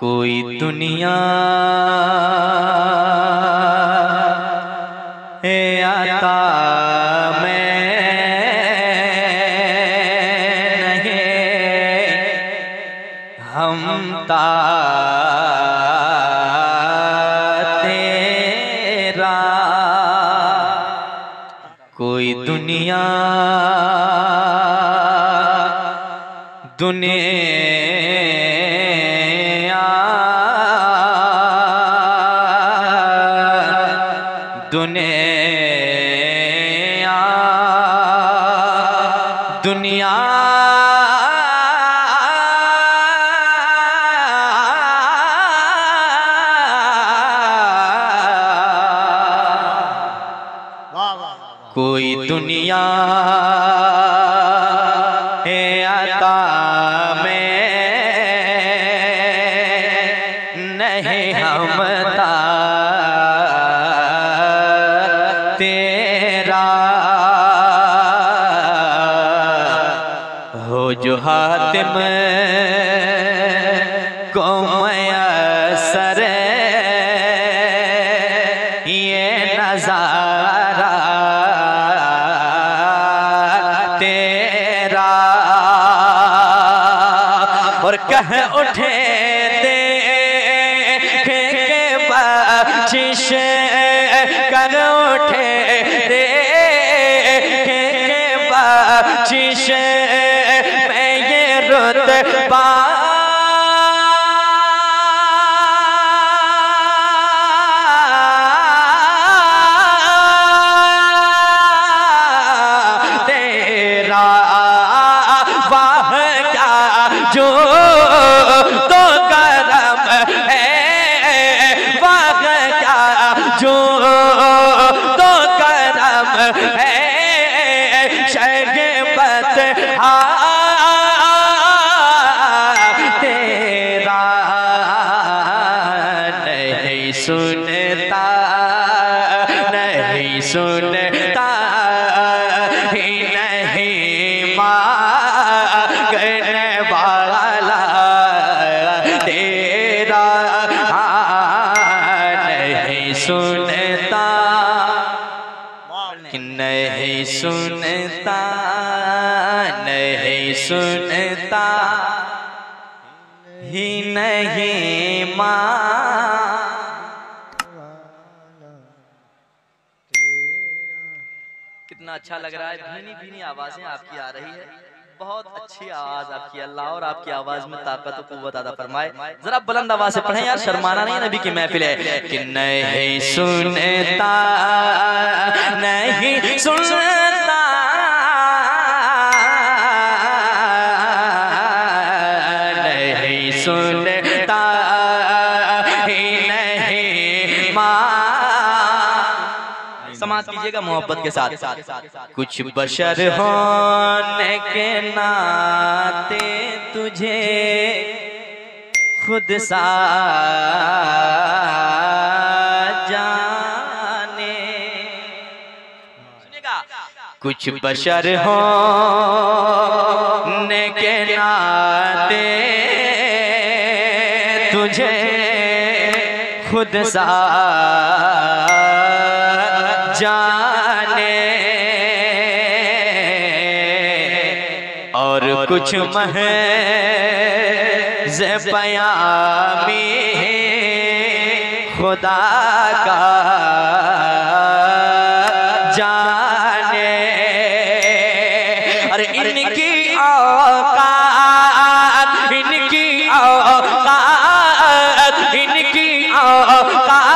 कोई दुनिया। है आता मैं नहीं हम तेरा कोई दुनिया दुनिया। दुनिया। कोई दुनिया है आता को मयसर ये नज़ारा तेरा। और कह उठे दे के बचिश कर उठे दे के बचिश मैं ये रुतबा सुनता नहीं सुनता, ही नहीं माँ। कितना अच्छा लग रहा है भीनी भीनी आवाज़ें आपकी आ रही है। बहुत अच्छी आवाज़ आपकी अल्लाह और आपकी आवाज़ में ताकत और बता अदा फरमाए। जरा बुलंद आवाज़ से पढ़े यार शर्माना नहीं नबी की महफिल है। कि नहीं सुनता नहीं सुनता समाज कीजिएगा मोहब्बत के साथ। कुछ बशर होने के नाते तुझे खुद सा जाने। कुछ बशर होने के नाते तुझे खुद सा कुछ मह पयामी खुदा का जाने। अरे इनकी औकात इनकी औकात इनकी औकात।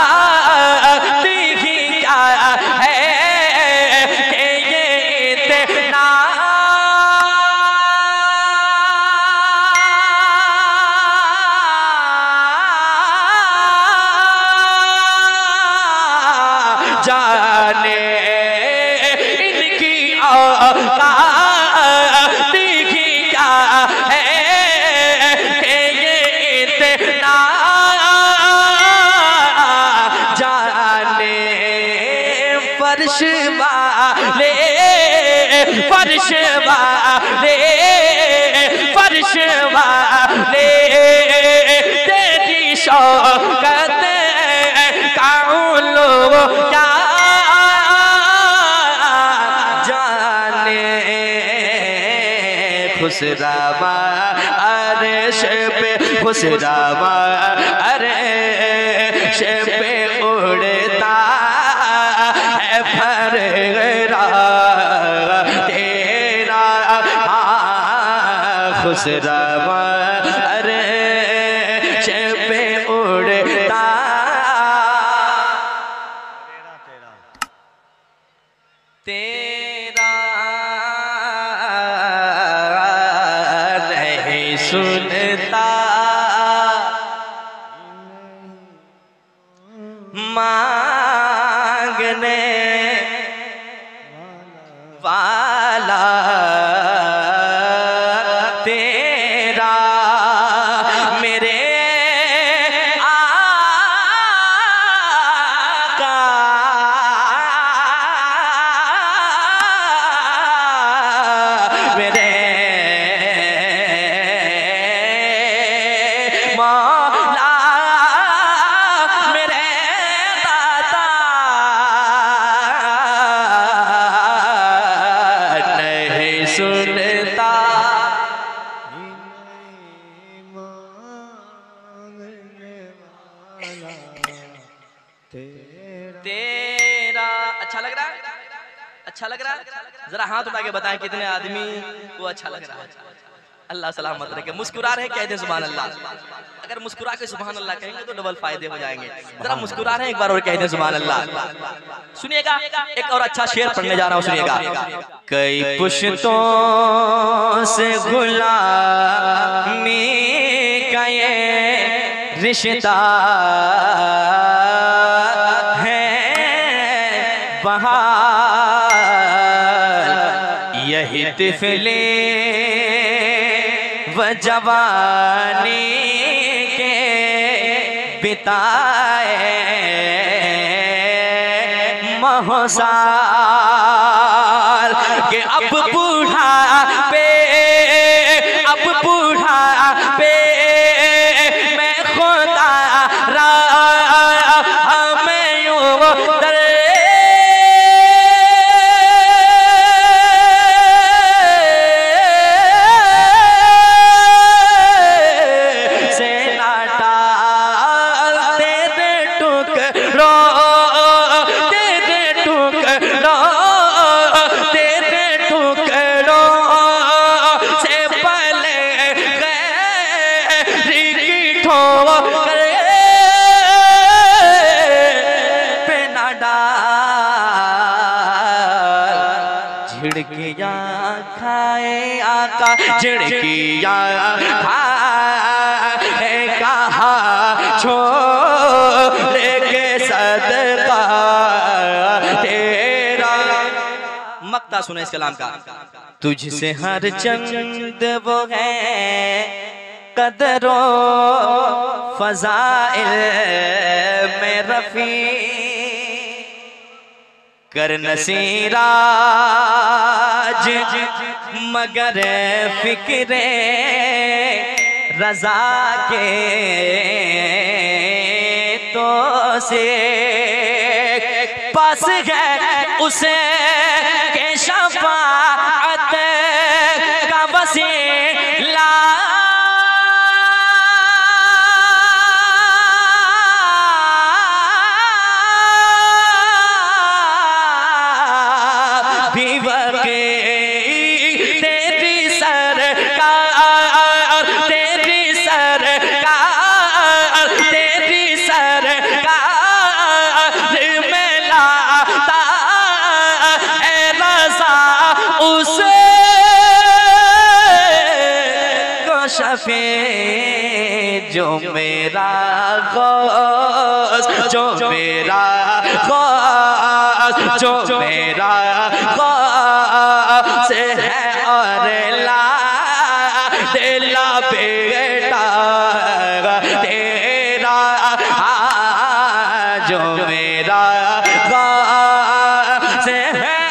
जाने इनकी ही क्या है? ये इतना जाने फर्श वाले फर्श वाले फर्श वाले। तेरे शौकत काउलो क्या खुशरावा अरे पे खुशरावा अरे शेपे उड़ता है फरगरा तेरा हाँ, सुनता। मांगने अच्छा लग रहा है? जरा हाथ उठा के बताएँ कितने आदमी को अच्छा लग रहा है। अल्लाह सलामत रखे। मुस्कुरा रहे कह दे सुबहान अल्लाह अगर मुस्कुरा के सुबहान अल्लाह कहेंगे तो डबल फ़ायदे हो जाएँगे। जरा मुस्कुरा रहे एक बार और कह दे सुबहान अल्लाह सुनिएगा, एक और अच्छा शेर पढ़ने जा रहा हूँ, सुनिएगा। कई पुश्तों से गुलामी का ये रिश्ता। तिफले व जवानी के बिताए महोसाल के अब बूढ़ा पे अब बूढ़ा पे झिड़किया खाए कहा छोड़ के सदका तेरा मक्ता सुने इस कलाम का तुझसे हर चंद वो है कदरो, फजाइल में रफी। कर नसीराज मगर फिक्रे रजा के तो से पास है उसे मेरा गौस जो मेरा गौस जो मेरा गौस है और ला दिला बेटा तेरा जो मेरा गौस है।